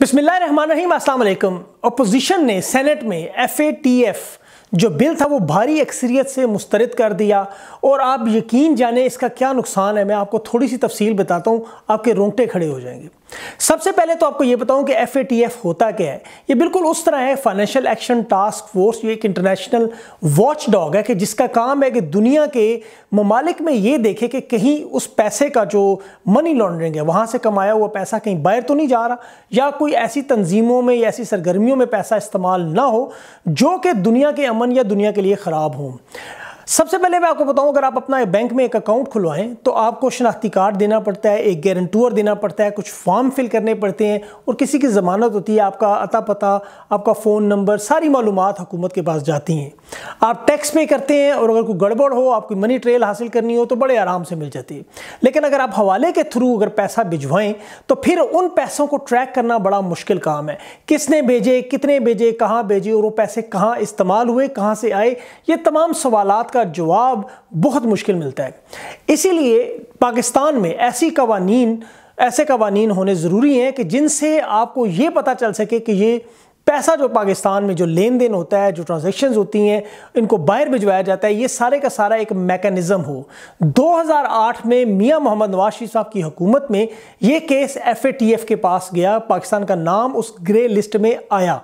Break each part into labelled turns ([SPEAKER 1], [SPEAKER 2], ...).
[SPEAKER 1] بسم اللہ الرحمن الرحیم، السلام علیکم۔ اپوزیشن نے سینٹ میں ایف اے ٹی ایف، جو بل تھا وہ بھاری اکثریت سے مسترد کر دیا۔ اور آپ یقین جانیں اس کا کیا نقصان ہے؟ میں آپ کو تھوڑی سی تفصیل بتاتا ہوں، آپ کے رونگٹے کھڑے ہو جائیں گے۔ سب سے پہلے تو آپ کو یہ بتاؤں کہ ایف اے ٹی ایف ہوتا کیا ہے؟ یہ بالکل اس طرح ہے فائنینشیل ایکشن ٹاسک فورس یہ ایک انٹرنیشنل واچ ڈاگ ہے کہ جس کا کام ہے کہ دنیا کے ممالک میں یہ دیکھے کہ کہیں اس پیسے کا جو منی لانڈرنگ ہے، وہاں سے کمایا ہوا پیسہ کہیں باہر تو نہیں جا رہا، یا کوئی ایسی تنظیموں میں یا ایسی سرگرمیوں میں پیسہ استعمال نہ ہو، جو کہ دنیا کے امن یا دنیا کے لیے خراب ہوں۔ سب سے پہلے میں آپ کو بتاؤں، اگر آپ اپنا بینک میں ایک اکاؤنٹ کھلوائیں تو آپ کو شناختی کارڈ دینا پڑتا ہے، ایک گیرنٹور دینا پڑتا ہے، کچھ فارم فل کرنے پڑتے ہیں اور کسی کی ضمانت ہوتی ہے، آپ کا عطا پتہ آپ کا فون نمبر ساری معلومات حکومت کے پاس جاتی ہیں۔ آپ ٹیکس پے کرتے ہیں اور اگر کوئی گڑبڑ ہو، آپ کی منی ٹریل حاصل کرنی ہو، تو بڑے آرام سے مل جاتی ہے۔ لیکن اگر آپ حوالے کے تھرو اگر پیسہ بھجوائیں، تو پھر ان پیسوں کو ٹریک کرنا بڑا مشکل کام ہے۔ کس نے بھیجے، کتنے بھیجے، کہاں بھیجے اور وہ پیسے کہاں استعمال ہوئے، کہاں سے آئے، یہ تمام سوالات کا جواب بہت مشکل ملتا ہے۔ اسی لیے پاکستان میں ایسی قوانین، ایسے قوانین ہونے ضروری ہیں کہ جن سے آپ کو یہ پتہ چل سکے کہ یہ پیسہ جو پاکستان میں جو لین دین ہوتا ہے، جو ٹرانزیکشنز ہوتی ہیں، ان کو باہر بھجوایا جاتا ہے، یہ سارے کا سارا ایک میکنزم ہو۔ دو ہزار آٹھ میں میاں محمد نواز شریف صاحب کی حکومت میں یہ case F A T F کے پاس گیا۔ پاکستان کا نام اس گرے لسٹ میں آیا۔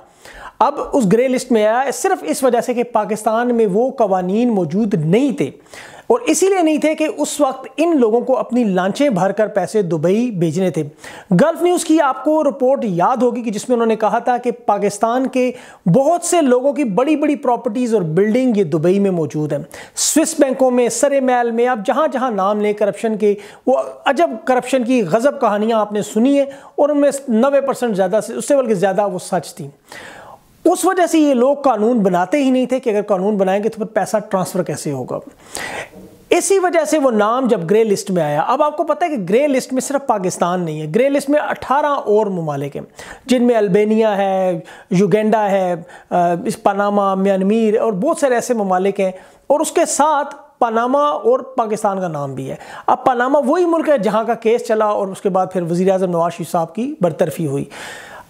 [SPEAKER 1] اب اس گرے لسٹ میں آیا صرف اس وجہ سے کہ پاکستان میں وہ قوانین موجود نہیں تھے۔ اور اسی لیے نہیں تھے کہ اس وقت ان لوگوں کو اپنی لانچیں بھر کر پیسے دبئی بھیجنے تھے۔ گلف نیوز کی آپ کو رپورٹ یاد ہوگی کہ جس میں انہوں نے کہا تھا کہ پاکستان کے بہت سے لوگوں کی بڑی بڑی پراپرٹیز اور بلڈنگ یہ دبئی میں موجود ہیں۔ سوئس بینکوں میں، سرے میل میں، آپ جہاں جہاں نام لیں کرپشن کے، وہ عجب کرپشن کی غضب کہانیاں آپ نے سنی ہیں اور ان میں نوے پرسنٹ زیادہ سے، اس سے بلکہ زیادہ وہ سچ تھیں۔ اس وجہ سے یہ لوگ قانون بناتے ہی نہیں تھے کہ اگر قانون بنائیں گے تو پھر پیسہ ٹرانسفر کیسے ہوگا؟ اسی وجہ سے وہ نام جب گرے لسٹ میں آیا، اب آپ کو پتہ ہے کہ گرے لسٹ میں صرف پاکستان نہیں ہے، گرے لسٹ میں اٹھارہ اور ممالک ہیں، جن میں البینیا ہے، یوگینڈا ہے پاناما، میانمیر اور بہت سارے ایسے ممالک ہیں، اور اس کے ساتھ پاناما اور پاکستان کا نام بھی ہے۔ اب پاناما وہی ملک ہے جہاں کا کیس چلا اور اس کے بعد پھر وزیر اعظم نواز شریف صاحب کی برطرفی ہوئی۔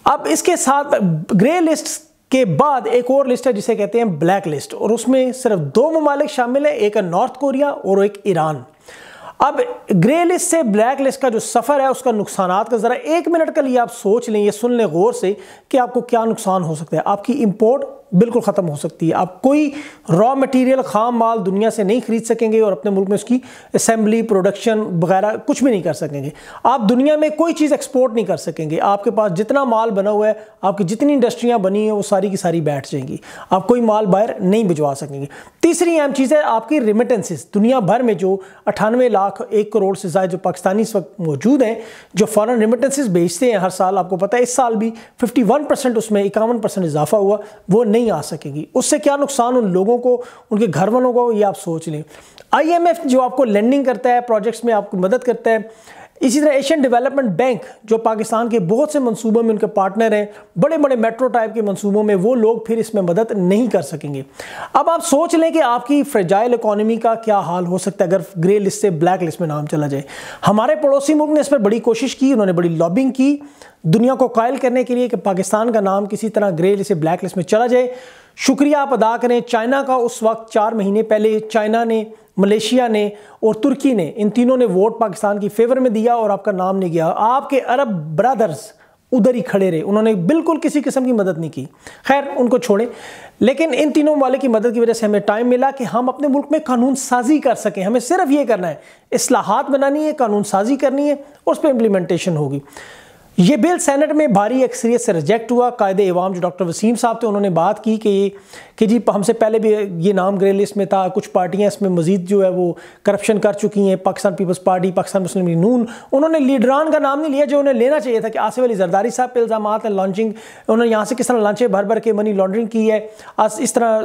[SPEAKER 1] اب اس کے ساتھ گرے لسٹ کے بعد ایک اور لسٹ ہے جسے کہتے ہیں بلیک لسٹ اور اس میں صرف دو ممالک شامل ہیں، ایک ہے نارتھ کوریا اور ایک ایران اب گرے لسٹ سے بلیک لسٹ کا جو سفر ہے، اس کا نقصانات کا ذرا ایک منٹ کے لیے آپ سوچ لیں، یہ سن لیں غور سے کہ آپ کو کیا نقصان ہو سکتا ہے۔ آپ کی امپورٹ بالکل ختم ہو سکتی ہے۔ آپ کوئی را مٹیریل خام مال دنیا سے نہیں خرید سکیں گے اور اپنے ملک میں اس کی اسمبلی پروڈکشن وغیرہ کچھ بھی نہیں کر سکیں گے۔ آپ دنیا میں کوئی چیز ایکسپورٹ نہیں کر سکیں گے۔ آپ کے پاس جتنا مال بنا ہوا ہے، آپ کی جتنی انڈسٹریاں بنی ہیں، وہ ساری کی ساری بیٹھ جائیں گی۔ آپ کوئی مال باہر نہیں بھجوا سکیں گے۔ تیسری اہم چیز ہے آپ کی ریمیٹنسز دنیا بھر میں جو اٹھانوے لاکھ ایک کروڑ سے زائد جو پاکستانی اس وقت موجود ہیں، جو فارن ریمیٹنسز بیچتے ہیں، ہر سال آپ کو پتہ ہے، اس سال بھی ففٹی ون پرسنٹ اس میں، اکاون پرسنٹ اضافہ ہوا۔ وہ نہیں آ سکے گی۔ اس سے کیا نقصان ان لوگوں کو، ان کے گھر والوں کو، یہ آپ سوچ لیں۔ آئی ایم ایف جو آپ کو لینڈنگ کرتا ہے پروجیکٹس میں آپ کو مدد کرتا ہے اسی طرح ایشین ڈیولپمنٹ بینک جو پاکستان کے بہت سے منصوبوں میں ان کے پارٹنر ہیں، بڑے بڑے میٹرو ٹائپ کے منصوبوں میں وہ لوگ پھر اس میں مدد نہیں کر سکیں گے۔ اب آپ سوچ لیں کہ آپ کی فریجائل اکانومی کا کیا حال ہو سکتا ہے اگر گرے لسٹ سے بلیک لسٹ میں نام چلا جائے۔ ہمارے پڑوسی ملک نے اس پر بڑی کوشش کی، انہوں نے بڑی لابنگ کی۔ دنیا کو قائل کرنے کے لیے کہ پاکستان کا نام کسی طرح گرے لسٹ سے بلیک لسٹ میں چلا جائے۔ شکریہ آپ ادا کریں۔ چائنا کا اس وقت چار مہینے پہلے چائنا نے، ملیشیا نے اور ترکی نے، ان تینوں نے ووٹ پاکستان کی فیور میں دیا اور آپ کا نام نہیں گیا۔ آپ کے عرب برادرز ادھر ہی کھڑے رہے۔ انہوں نے بالکل کسی قسم کی مدد نہیں کی۔ خیر، ان کو چھوڑیں۔ لیکن ان تینوں والے کی مدد کی وجہ سے ہمیں ٹائم ملا کہ ہم اپنے ملک میں قانون سازی کر سکیں۔ ہمیں صرف یہ کرنا ہے، اصلاحات بنانی ہے، قانون سازی کرنی ہے اور اس پہ امپلیمنٹیشن ہوگی۔ یہ بل سینٹ میں بھاری اکثریت سے ریجیکٹ ہوا۔ قائد عوام جو ڈاکٹر وسیم صاحب تھے، انہوں نے بات کی کہ یہ کہ جی ہم سے پہلے بھی یہ نام گرے لسٹ میں تھا۔ کچھ پارٹیاں اس میں مزید جو ہے وہ کرپشن کر چکی ہیں۔ پاکستان پیپلز پارٹی پاکستان مسلم نون۔ انہوں نے لیڈران کا نام نہیں لیا جو انہیں لینا چاہیے تھا کہ آصف علی زرداری صاحب پہ الزامات ہیں، لانچنگ۔ انہوں نے یہاں سے کس طرح لانچیں بھر بھر کے منی لانڈرنگ کی ہے۔ اس طرح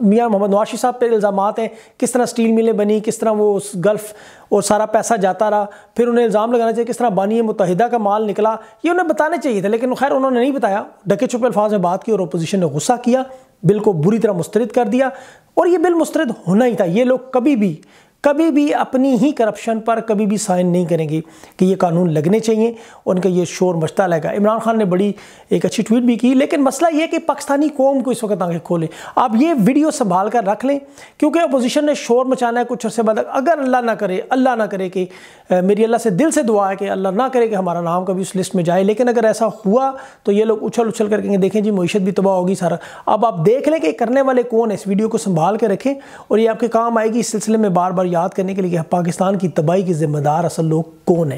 [SPEAKER 1] میاں محمد نواشی صاحب پہ الزامات ہیں۔ کس طرح سٹیل ملیں بنی؟ کس طرح وہ گلف اور سارا پیسہ جاتا رہا؟ پھر انہیں الزام لگانا چاہیے کس طرح بانی متحدہ کا مال نکلا۔ یہ انہیں بتانے چاہیے تھا لیکن خیر انہوں نے نہیں بتایا۔ ڈکے چھپے الفاظ میں بات کی اور اپوزیشن نے غصہ کیا، بل کو بری طرح مسترد کر دیا اور یہ بل مسترد ہونا ہی تھا۔ یہ لوگ کبھی بھی کبھی بھی اپنی ہی کرپشن پر کبھی بھی سائن نہیں کریں گے کہ یہ قانون لگنے چاہیے ان کا یہ شور مچتا لے گا۔ عمران خان نے بڑی ایک اچھی ٹویٹ بھی کی، لیکن مسئلہ یہ کہ پاکستانی قوم کو اس وقت آنکھیں کھولیں۔ آپ یہ ویڈیو سنبھال کر رکھ لیں، کیونکہ اپوزیشن نے شور مچانا ہے کچھ عرصے بعد۔ اگر اللہ نہ کرے، اللہ نہ کرے کہ میری اللہ سے دل سے دعا ہے کہ اللہ نہ کرے کہ ہمارا نام کبھی اس لسٹ میں جائے۔ لیکن اگر ایسا ہوا تو یہ لوگ اچھل اچھل کر کہیں گے دیکھیں جی معیشت بھی تباہ ہوگی سارا۔ اب آپ دیکھ لیں کہ کرنے والے کون ہیں؟ اس ویڈیو کو سنبھال کے رکھیں اور یہ آپ کے کام آئے گی اس سلسلے میں بار بار۔ یاد کرنے کے لیے کہ پاکستان کی تباہی کی ذمہ دار اصل لوگ کون ہیں؟